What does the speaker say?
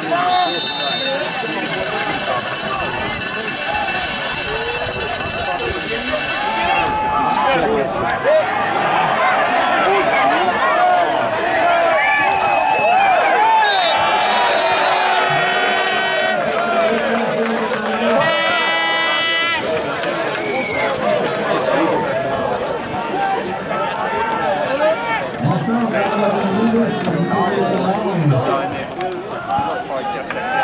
Yeah. はいってらっしゃい。